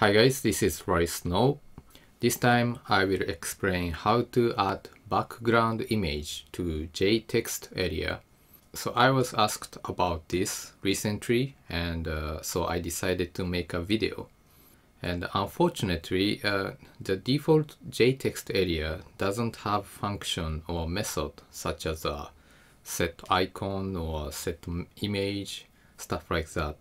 Hi guys, this is RyiSnow. This time I will explain how to add background image to JText area. So I was asked about this recently and uh, so I decided to make a video. And unfortunately, uh, the default JText area doesn't have function or method such as a set icon or set image, stuff like that.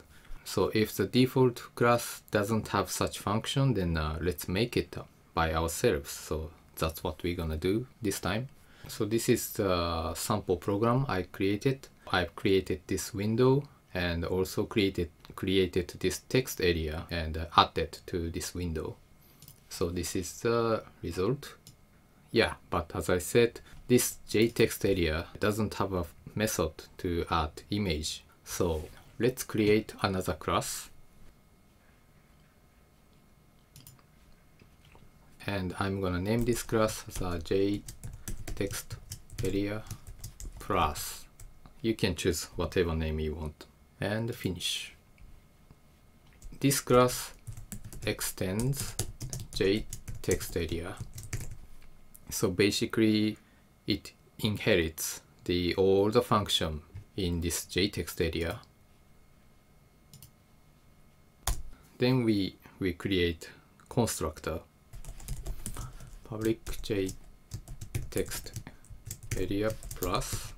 So if the default class doesn't have such function, then uh, let's make it by ourselves. So that's what we're gonna do this time. So this is the sample program I created. I've created this window and also created created this text area and uh, added to this window. So this is the result. Yeah, but as I said, this JText area doesn't have a method to add image. So let's create another class. And I'm gonna name this class the a JText area plus you can choose whatever name you want. And finish. This class extends JText area. So basically it inherits the all the function in this JText area then we we create constructor. Public j text area plus.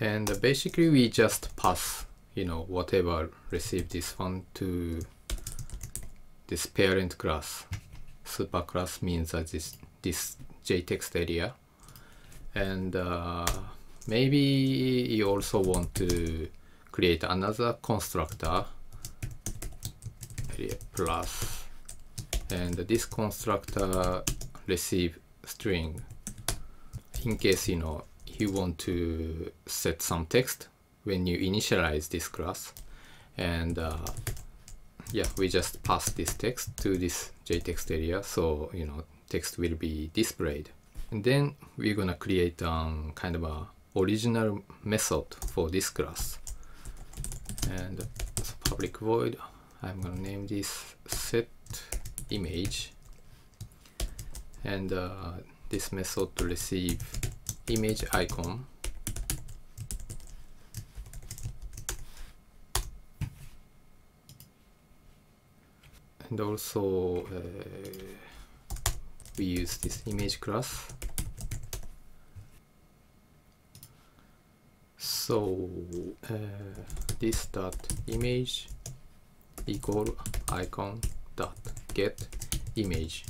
And basically we just pass you know whatever receive this one to this parent class. Super class means that this this jtext area. And uh, maybe you also want to create another constructor plus and this constructor receive string. In case you know you want to set some text when you initialize this class and uh, yeah we just pass this text to this jtext area so you know text will be displayed. And then we're gonna create um, kind of a original method for this class and public void I'm gonna name this set image. And uh, this method to receive image icon. And also uh, we use this image class so uh, this dot image equal icon dot get image.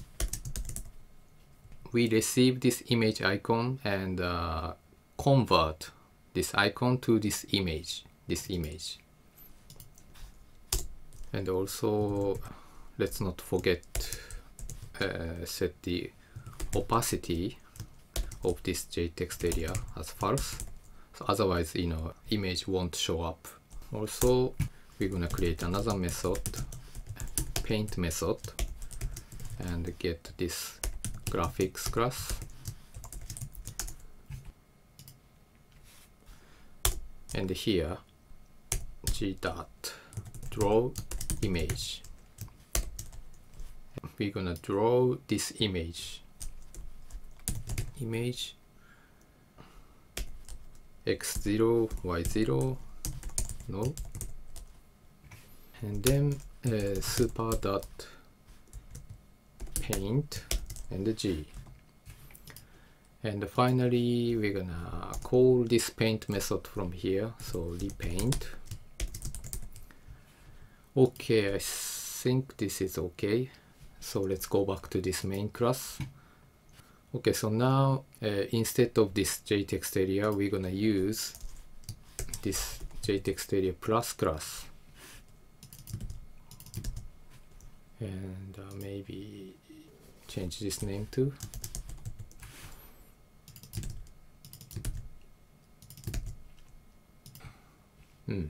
We receive this image icon and uh, convert this icon to this image this image. And also let's not forget uh, set the opacity of this JText area as false so otherwise you know image won't show up. Also we're gonna create another method paint method and get this graphics class. And here g dot draw image. We're gonna draw this image. Image x0 y0 no. And then uh, super dot paint and G. And finally we're gonna call this paint method from here so repaint. Okay I think this is okay. So let's go back to this main class okay so now uh, instead of this jtext area we're gonna use this jtext area plus class and uh, maybe change this name too. Hmm.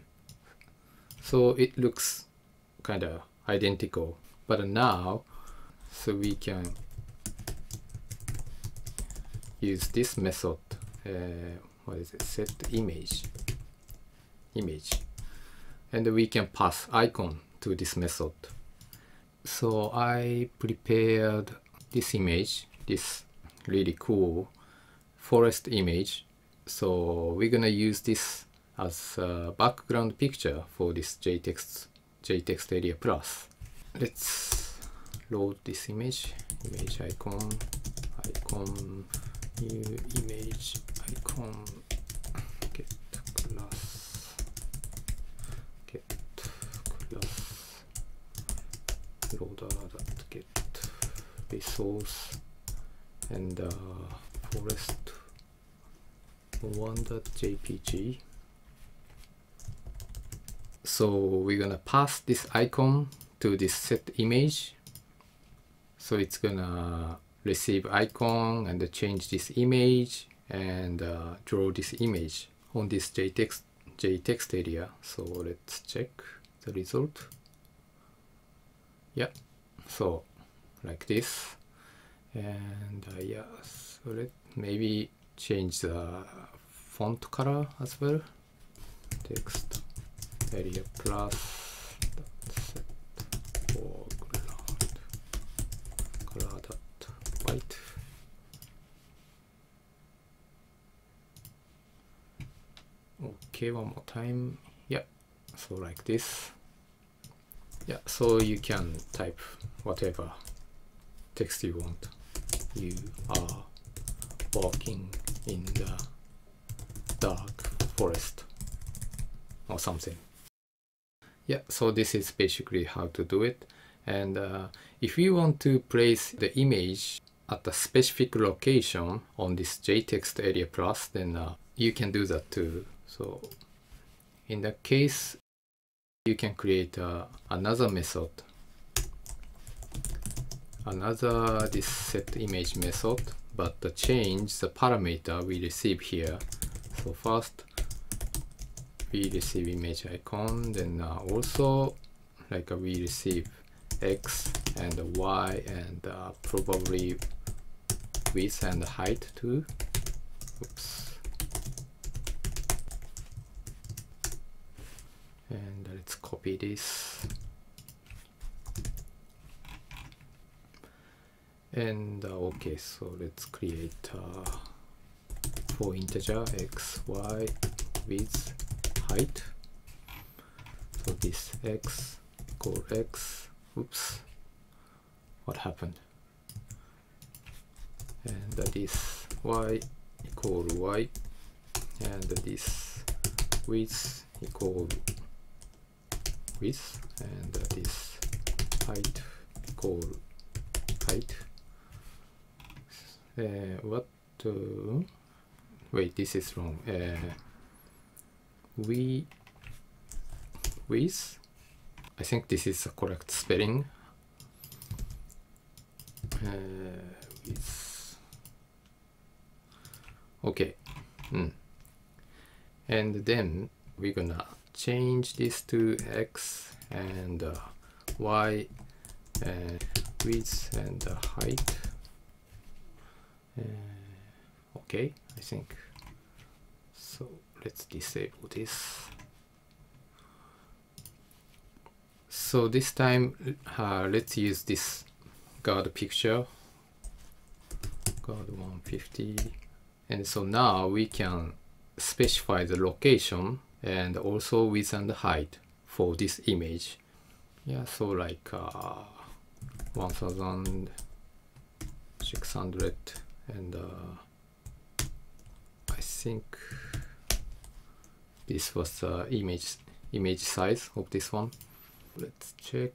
so it looks kind of identical. But now so we can use this method uh, what is it set image image and we can pass icon to this method. So I prepared this image, this really cool forest image. So we're gonna use this as a background picture for this JText, JText Area Plus. Let's load this image, image icon, icon, new image icon, get class, get class, loader get resource and uh, forest one.jpg so we're gonna pass this icon to this set image. So it's gonna receive icon and change this image and uh, draw this image on this JText, JText area. So let's check the result. Yeah so like this. And uh, yeah so let maybe change the font color as well. Text area plus set foreground color dot white okay one more time. Yeah so like this. Yeah so you can type whatever text you want. You are walking in the dark forest or something. Yeah so this is basically how to do it. And uh, if you want to place the image at a specific location on this JText area plus then uh, you can do that too so in that case you can create uh, another method. Another this set image method but the change the parameter we receive here. So first we receive image icon then uh, also like uh, we receive x and y and uh, probably width and height too. Oops and let's copy this. And uh, okay so let's create uh, for integer x y with height. So this x equal x oops what happened? And this y equal y. And this width equal width and this height equal height. Uh, what to wait this is wrong. Uh, we with I think this is a correct spelling. Uh, with okay mm. and then we're gonna change this to x and uh, y and width and uh, height. Uh, okay I think. So let's disable this. So this time uh, let's use this guard picture. Guard 150 and so now we can specify the location and also width and height for this image. Yeah so like uh, 1600 and uh, I think this was the image image size of this one. Let's check.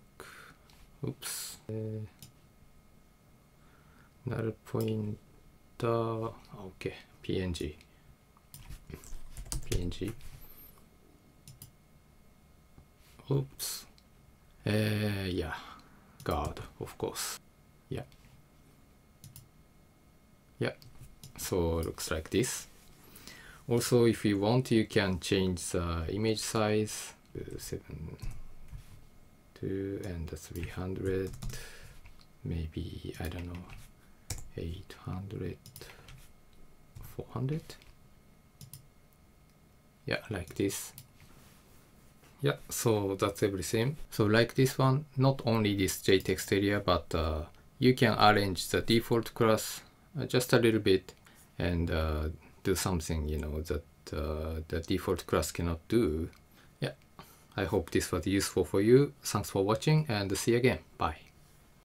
Oops. Uh, null pointer okay png png oops. Uh, yeah. Guard of course. Yeah. Yeah. So looks like this. Also if you want you can change the image size. To 7 2 and 300 maybe I don't know 800 400 yeah like this yeah so that's everything. So like this one not only this jtext area but uh, you can arrange the default class uh, just a little bit and uh, do something you know that uh, the default class cannot do. Yeah i hope this was useful for you. Thanks for watching and see you again. Bye